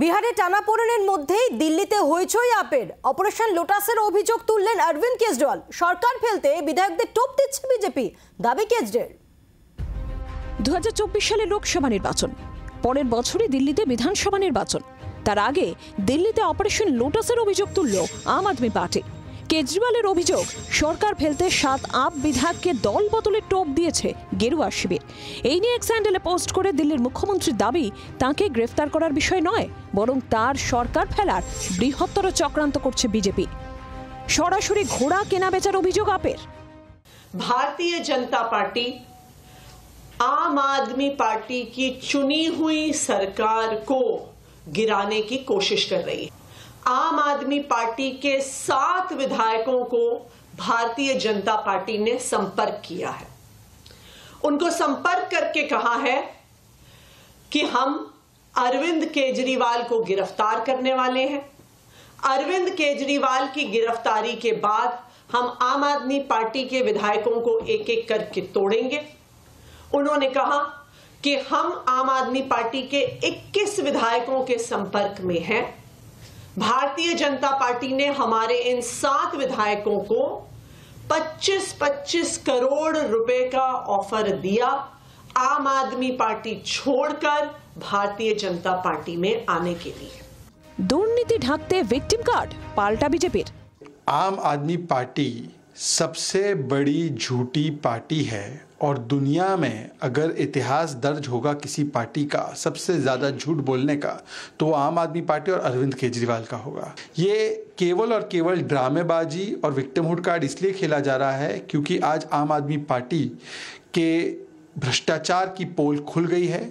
বিহারে টানাপোড়েনের মধ্যেই দিল্লিতে হইচই আপের। অপারেশন লোটাসের অভিযোগ তুললেন অরবিন্দ কেজরিওয়াল। সরকার ফেলতে বিধায়কদের টোপ দিচ্ছে বিজেপি। দাবি কেজরিওয়াল। দু সালে লোকসভা নির্বাচন। পরের বছরই দিল্লিতে বিধানসভা নির্বাচন। তার আগে দিল্লিতে অপারেশন লোটাসের অভিযোগ তুলল আম আদমি পার্টি। কেজরিওয়ালের অভিযোগ সরকার ফেলতে সাত আপ বিধায়ককে দল বদলে টোপ দিয়েছে গেরুয়া শিবির এই নিয়ে এক স্যান্ডেলে পোস্ট করে দিল্লির মুখ্যমন্ত্রীর দাবি তাকে গ্রেফতার করার বিষয় নয় বরং তার সরকার ফেলার বৃহত্তর চক্রান্ত করছে বিজেপি সরাসরি ঘোড়া কেনা বেচার অভিযোগ আপের भारतीय जनता पार्टी आम आदमी पार्टी की चुनी हुई सरकार को गिराने की कोशिश कर रही है आम आदमी पार्टी के सात विधायकों को भारतीय जनता पार्टी ने संपर्क किया है। उनको संपर्क करके कहा है कि हम अरविंद केजरीवाल को गिरफ़्तार करने वाले हैं। अरविंद केजरीवाल की गिरफ्तारी के बाद हम आम आदमी पार्टी के विधायकों को एक एक करके तोड़ेंगे। उन्होंने कहा कि हम आम आदमी पार्टी के 21 विधायकों के संपर्क में हैं। भारतीय जनता पार्टी ने हमारे इन सात विधायकों को 25-25 करोड़ रुपए का ऑफ़र दिया। आम आदमी पार्टी छोड़कर भारतीय जनता पार्टी में आने के लिए। दुर्नीति ढांकते विक्टिम कार्ड पाल्टा बीजेपी। आम आदमी पार्टी सबसे बड़ी झूठी पार्टी है। और दुनिया में अगर इतिहास दर्ज होगा किसी पार्टी का सबसे ज़्यादा झूठ बोलने का तो वो आम आदमी पार्टी और अरविंद केजरीवाल का होगा ये केवल और केवल ड्रामेबाजी और विक्टिमहुड कार्ड इसलिए खेला जा रहा है क्योंकि आज आम आदमी पार्टी के भ्रष्टाचार की पोल खुल गई है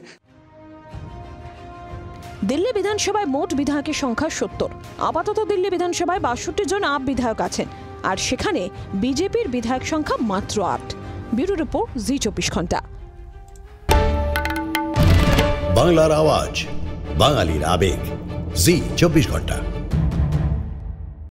দিল্লি বিধানসভায় মোট বিধায়কের সংখ্যা সত্তর আপাতত দিল্লি বিধানসভায় বাষট্টি জন আপ বিধায়ক আছেন আর সেখানে বিজেপির বিধায়ক সংখ্যা মাত্র আট ব্যুরো রিপোর্ট জি চব্বিশ ঘণ্টা। বাংলার আওয়াজ বাঙালির আবেগ জি চব্বিশ ঘণ্টা।